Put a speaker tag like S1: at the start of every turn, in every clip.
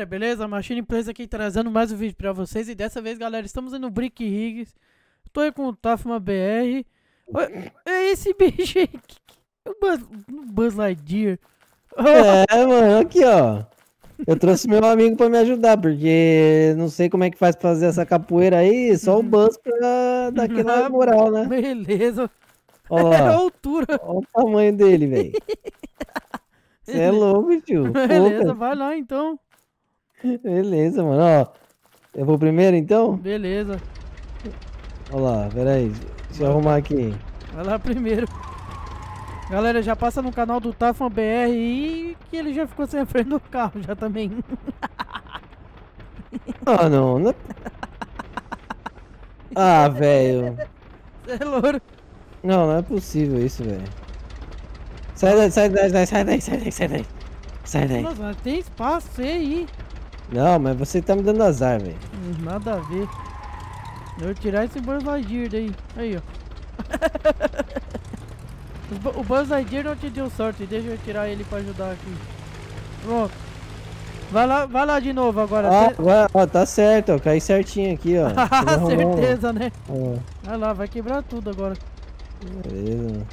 S1: galera, beleza? Machine Plays aqui trazendo mais um vídeo pra vocês. E dessa vez, galera, estamos no Brick Rigs. Tô aí com o Tafma BR É esse bicho aí. O Buzz, o Buzz Lightyear.
S2: É, mano, aqui ó. Eu trouxe meu amigo pra me ajudar Porque não sei como é que faz pra fazer essa capoeira aí Só o Buzz pra dar aquela moral, né?
S1: Beleza.
S2: Olha
S1: É a altura.
S2: Olha o tamanho dele, velho Você é louco, tio.
S1: Beleza,
S2: Pouca.
S1: vai lá então
S2: Beleza, mano, ó Eu vou primeiro então?
S1: Beleza,
S2: Olha lá, peraí. Deixa eu arrumar aqui.
S1: Vai lá primeiro. Galera, já passa no canal do Tafma BR e que ele já ficou sem a frente do carro já também.
S2: Ah, não, não é- Ah, velho.
S1: Cê é louro
S2: Não, não é possível isso, velho. Sai daí, sai daí, sai daí, sai daí, sai daí. Sai daí.
S1: Nossa, tem espaço aí
S2: Não, mas você tá me dando azar, velho.
S1: Hum, Nada a ver. Eu vou tirar esse Buzz Lightyear daí. Aí, ó. O Buzz Lightyear não te deu sorte. Deixa eu tirar ele pra ajudar aqui. Pronto. Vai lá, vai lá de novo agora. Até-
S2: agora, ó, tá certo, ó. Caí certinho aqui, ó.
S1: Certeza, né?
S2: ó.
S1: Vai lá, vai quebrar tudo agora.
S2: Beleza.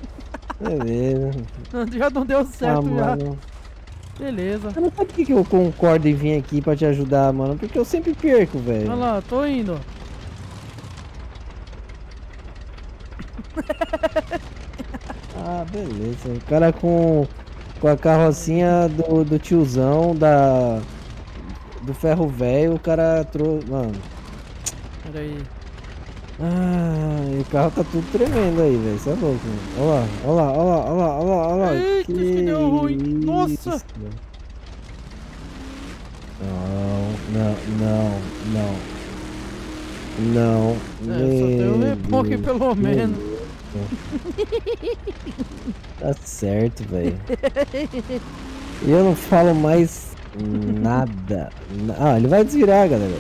S2: Beleza.
S1: Já não deu
S2: Ah,
S1: certo já.
S2: mano.
S1: Beleza.
S2: Eu não sei por que eu concordo em vir aqui pra te ajudar, mano. Porque eu sempre perco, velho.
S1: Olha lá, tô indo.
S2: Ah, beleza. O cara com, com a carrocinha do, do tiozão, da. Do ferro velho, o cara trouxe. Mano.
S1: Pera aí.
S2: Ah, e o carro tá tudo tremendo aí, velho. Você é louco, mano. Olha lá, olha lá, olha lá, olha lá, olha lá.
S1: Eita, isso que deu ruim. Nossa.
S2: isso. Não, não, não, não. Não.
S1: É, só tem um reboque pelo menos.
S2: Tá certo, velho. E eu não falo mais nada. Na- Ah, ele vai desvirar, galera.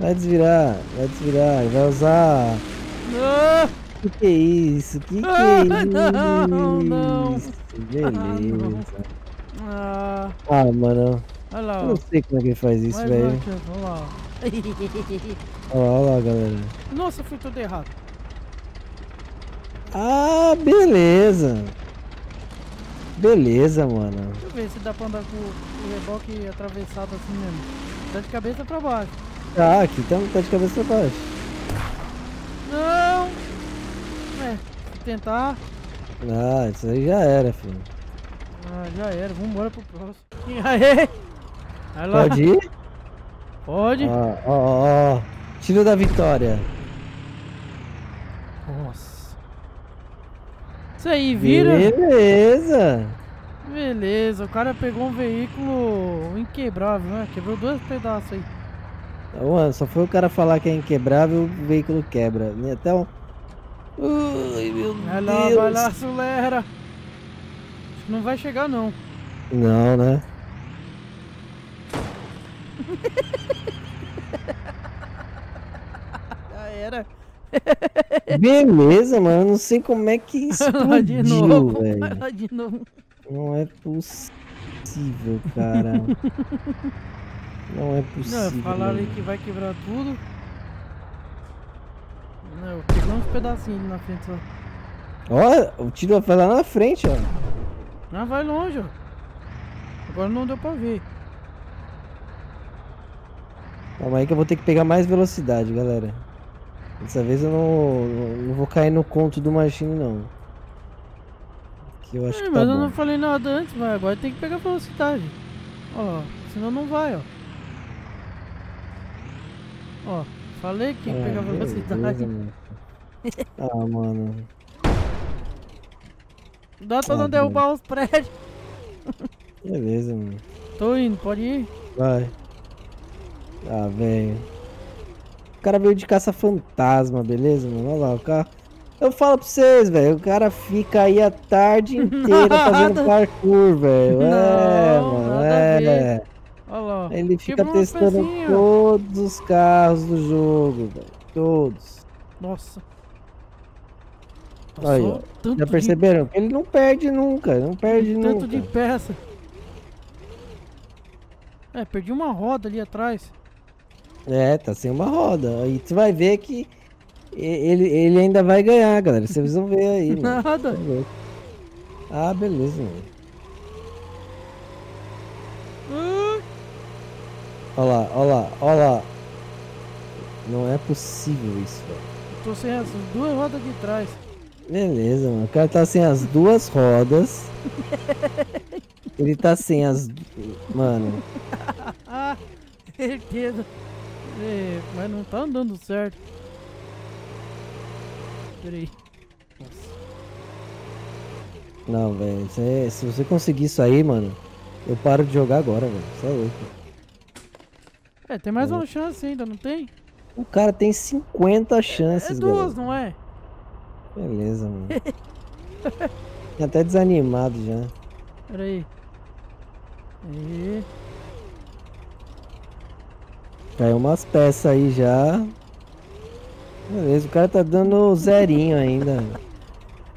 S2: Vai desvirar, vai desvirar. Vai usar.
S1: Ah,
S2: Que que é isso? Que que
S1: Ah,
S2: é isso?
S1: não, não.
S2: Beleza.
S1: ah,
S2: Ah, mano.
S1: olha lá,
S2: Eu não sei como é que faz isso, velho.
S1: Olha lá.
S2: Olha lá, olha lá, galera.
S1: Nossa, foi tudo errado.
S2: Ah, beleza. Beleza, mano.
S1: Deixa eu ver se dá pra andar com o reboque atravessado assim mesmo. Tá de cabeça pra baixo.
S2: Tá, aqui tá, tá de cabeça pra baixo.
S1: Não! É, tentar.
S2: Ah, isso aí já era, filho.
S1: Ah, já era. Vambora pro próximo. Aê! Vai lá.
S2: Pode ir?
S1: Pode.
S2: Ó, ó, ó. Tiro da vitória.
S1: Nossa. Isso aí, vira.
S2: Beleza.
S1: Beleza, o cara pegou um veículo inquebrável, né? Quebrou dois pedaços aí.
S2: Mano, só foi o cara falar que é inquebrável, o veículo quebra. um... Ai, meu
S1: Vai lá,
S2: Deus.
S1: vai lá, acelera. Acho que não vai chegar não.
S2: Não, né?
S1: Já era.
S2: Beleza, mano. eu Não sei como é que
S1: lá de
S2: explodiu,
S1: novo. Vai
S2: velho.
S1: lá de novo.
S2: Não é possível, cara. Não é possível.
S1: Não, falaram aí que vai quebrar tudo. Não, eu peguei uns pedacinhos ali na frente só.
S2: Ó, o tiro vai lá na frente, ó.
S1: Ah, vai longe, ó. Agora não deu pra ver.
S2: Calma aí que eu vou ter que pegar mais velocidade, galera. Dessa vez eu não, não vou cair no conto do machine, não. Que eu acho
S1: É,
S2: que
S1: mas
S2: tá
S1: eu
S2: bom.
S1: não falei nada antes, mas agora tem que pegar velocidade. Ó, senão não vai, ó. Ó, falei que pegar
S2: Ah, beleza,
S1: velocidade.
S2: Ah, mano.
S1: Dá pra
S2: Ah,
S1: não derrubar os prédios.
S2: Beleza, mano.
S1: Tô indo, pode ir?
S2: Vai. Ah, velho. O cara veio de caça fantasma, beleza, mano? Olha lá, o carro. Eu falo pra vocês, velho. O cara fica aí a tarde inteira fazendo parkour, velho. É, mano. É.
S1: Olha lá.
S2: Ele fica
S1: Quebrou
S2: testando todos os carros do jogo, velho. Todos.
S1: Nossa.
S2: Aí, ó.
S1: tanto
S2: Já
S1: de-
S2: perceberam? Ele não perde nunca, não perde
S1: tanto
S2: nunca.
S1: de peça. É, perdi uma roda ali atrás.
S2: É, tá sem uma roda. Aí você vai ver que ele, ele ainda vai ganhar, galera. Vocês vão ver aí, mano.
S1: Nada.
S2: Louco. Ah, beleza, mano.
S1: Ah,
S2: Olha lá, olha lá, olha lá. Não é possível isso, velho.
S1: tô sem as duas rodas de trás.
S2: Beleza, mano. O cara tá sem as duas rodas. Ele tá sem as. Mano,
S1: Ah, certeza. É, mas não tá andando certo. Peraí. Nossa.
S2: não, velho. Se você conseguir isso aí, mano, eu paro de jogar agora, velho. Você é louco.
S1: É, tem mais uma chance ainda, não tem?
S2: O cara tem 50
S1: É
S2: chances,
S1: duas,
S2: galera.
S1: não é?
S2: Beleza, mano. Tô até desanimado já.
S1: Peraí. Aí.
S2: Caiu umas peças aí já. Beleza, o cara tá dando zerinho ainda.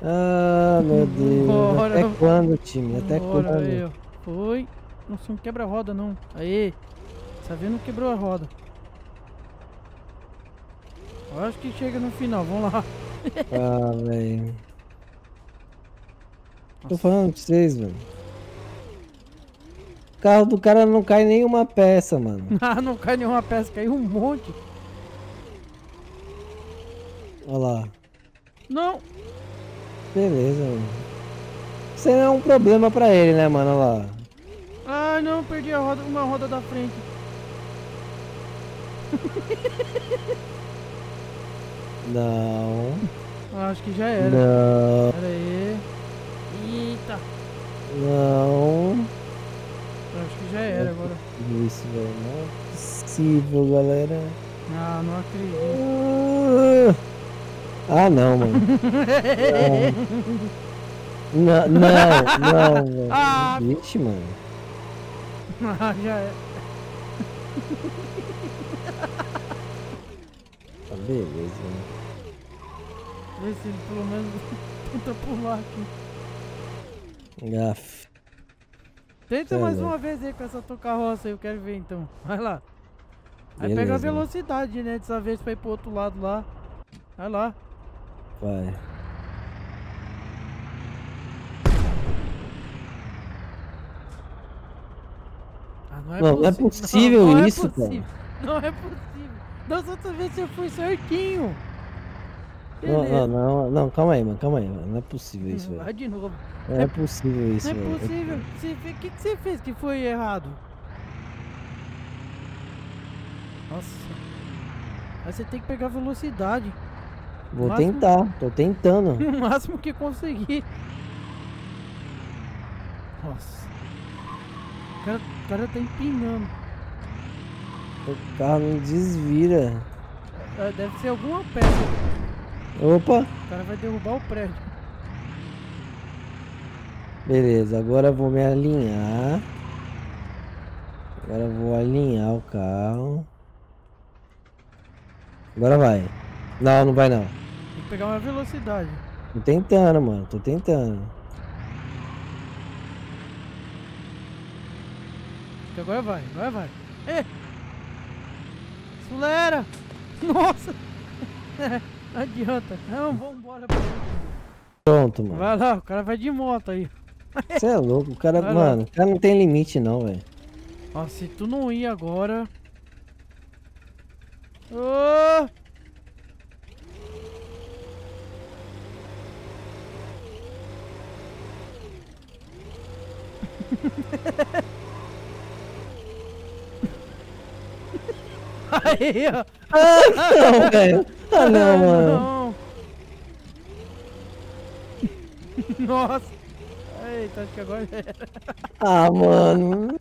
S2: Ah, meu Deus.
S1: Bora.
S2: Até quando, time? Até
S1: Bora,
S2: quando?
S1: aí. Foi. Nossa, não quebra roda, não. Aí. Essa vez não quebrou a roda. Eu acho que chega no final, vamos lá.
S2: Ah, velho. Tô falando pra vocês, velho. O carro do cara não cai nenhuma peça, mano.
S1: Ah, não cai nenhuma peça, caiu um monte.
S2: Olha lá.
S1: Não,
S2: Beleza, mano. Isso não é um problema pra ele, né, mano? Olha lá.
S1: ai não, perdi a roda, uma roda da frente.
S2: Não.
S1: Ah, Acho que já era.
S2: Não.
S1: Pera aí. Eita,
S2: Não.
S1: acho que já era agora.
S2: Isso, velho. Não é possível, galera.
S1: Ah, não acredito.
S2: Ah, não, mano. Não, não, não, não.
S1: Ah.
S2: Vixe, mano.
S1: Ah, já era.
S2: Tá beleza, mano.
S1: Vê se ele pelo menos tenta pular aqui.
S2: Aff.
S1: Tenta mais uma vez aí com essa tua carroça aí, eu quero ver então. Vai lá. Aí pega a
S2: Beleza, mano.
S1: velocidade, né? Dessa vez pra ir pro outro lado lá. Vai lá.
S2: Vai.
S1: Não é
S2: Não, não é possível
S1: não, não
S2: isso,
S1: é possível. Não é possível. Das outras vezes você foi certinho.
S2: Não, não, não, não, calma aí, mano. Calma aí, mano. Não é possível isso, velho.
S1: Vai de novo.
S2: Não é possível isso,
S1: Não é
S2: velho.
S1: possível. O que, que você fez que foi errado? Nossa. Aí você tem que pegar velocidade.
S2: Vou
S1: máximo-
S2: tentar, tô tentando.
S1: O máximo que conseguir. Nossa. O cara, o cara tá empinando.
S2: O carro não desvira.
S1: Ah, Deve ser alguma peça.
S2: Opa!
S1: O cara vai derrubar o prédio.
S2: Beleza, agora eu vou me alinhar. Agora eu vou alinhar o carro. Agora vai. Não, não vai não.
S1: Tem que pegar uma velocidade.
S2: Tô tentando, mano. Tô tentando.
S1: Que agora vai, agora vai. Ê! Acelera! Nossa! Não adianta. Não, vambora.
S2: Pronto, mano.
S1: Vai lá, o cara vai de moto aí.
S2: Você é louco. O cara,
S1: Vai lá.
S2: mano, o cara não tem limite não, velho.
S1: Ó, se tu não ir agora. Ô! Aí, ó.
S2: Não, velho. Ah, não, mano.
S1: não. Nossa. Eita, acho que agora era.
S2: Ah, mano.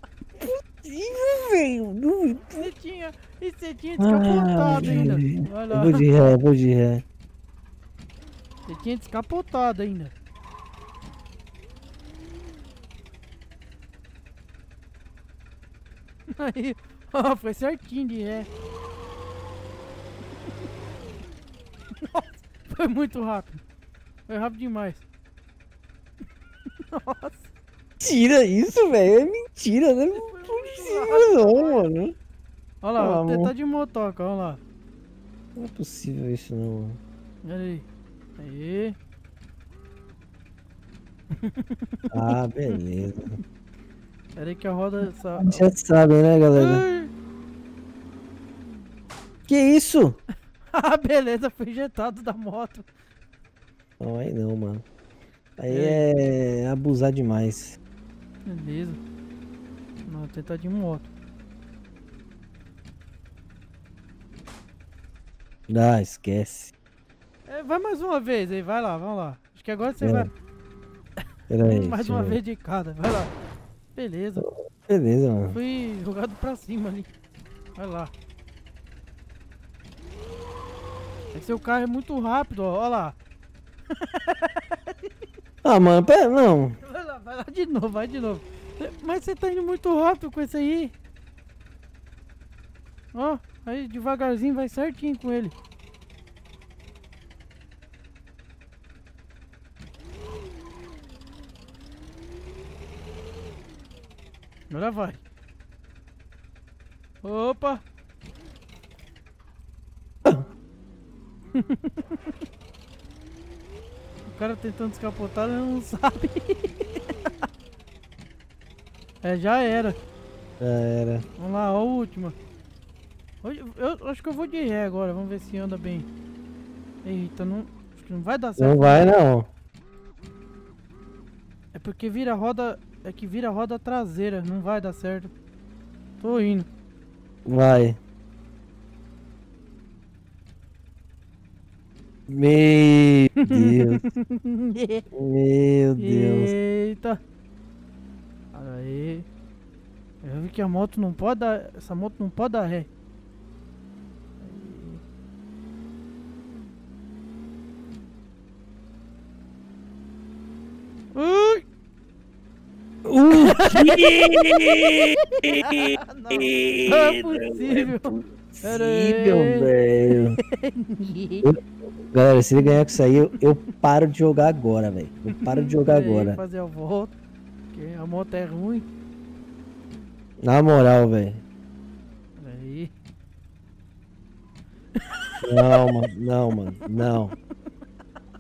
S2: Impossível, velho.
S1: Você tinha. E você tinha descapotado ainda.
S2: velho.
S1: Vai
S2: Eu
S1: lá.
S2: vou de ré, vou de ré.
S1: Você tinha descapotado ainda. Aí, ó, foi certinho de ré. Nossa, foi muito rápido. Foi rápido demais. Nossa,
S2: Tira isso, velho. É mentira, né?
S1: foi muito
S2: Não, mano.
S1: Olha lá,
S2: Ah,
S1: tentar de motoca, olha lá.
S2: Não é possível isso, não.
S1: Olha aí. Aí.
S2: Ah, beleza.
S1: Pera aí que a roda.
S2: Já sabem, né, galera?
S1: Ai.
S2: Que isso?
S1: Ah, beleza, foi injetado da moto.
S2: Não, aí não, mano. Aí
S1: E
S2: é abusar demais.
S1: Beleza. Não, tentar de moto.
S2: Ah, esquece.
S1: É, vai mais uma vez aí, vai lá, vamos lá. Acho que agora você
S2: É,
S1: vai.
S2: Pera aí.
S1: mais uma
S2: eu
S1: vez de cada, vai lá. Beleza,
S2: Beleza, mano.
S1: fui jogado pra cima ali. Vai lá. É que seu carro é muito rápido, ó, ó lá.
S2: Ah, mano, pera, não.
S1: Vai lá, vai lá de novo, vai de novo. Mas você tá indo muito rápido com esse aí. Ó, aí devagarzinho vai certinho com ele. Agora vai. Opa! o cara tentando descapotar, ele não sabe. é, já era.
S2: Já era.
S1: Vamos lá, ó, a última. Hoje- Eu acho que eu vou de ré agora, vamos ver se anda bem. Eita, não, acho que não vai dar certo.
S2: Não vai, não.
S1: É porque vira roda, é que vira roda traseira, não vai dar certo. Tô indo.
S2: Vai. Meu Deus. Meu Deus.
S1: Eita. Olha aí. Eu vi que a moto não pode dar, essa moto não pode dar ré. Ui!
S2: O
S1: Não é possível. Aí.
S2: Possível, velho. Galera, se ele ganhar com isso aí, eu, eu paro de jogar agora, velho. Eu paro de jogar agora.
S1: Fazer a volta. Porque a moto é ruim.
S2: Na moral, velho.
S1: Pera aí.
S2: Não, mano. Não, mano. Não.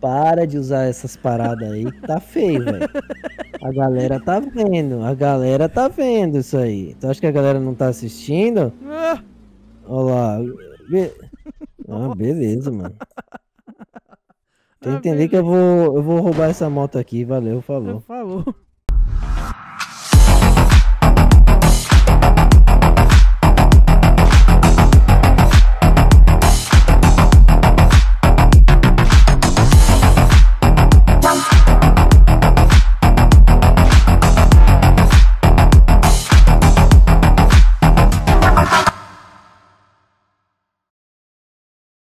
S2: Para de usar essas paradas aí que tá feio, velho. A galera tá vendo. A galera tá vendo isso aí. Tu acha que a galera não tá assistindo?
S1: Ah,
S2: Olha lá. Be- Ah, beleza, mano. Tem que entender que eu vou, eu vou roubar essa moto aqui. Valeu, falou.
S1: Falou.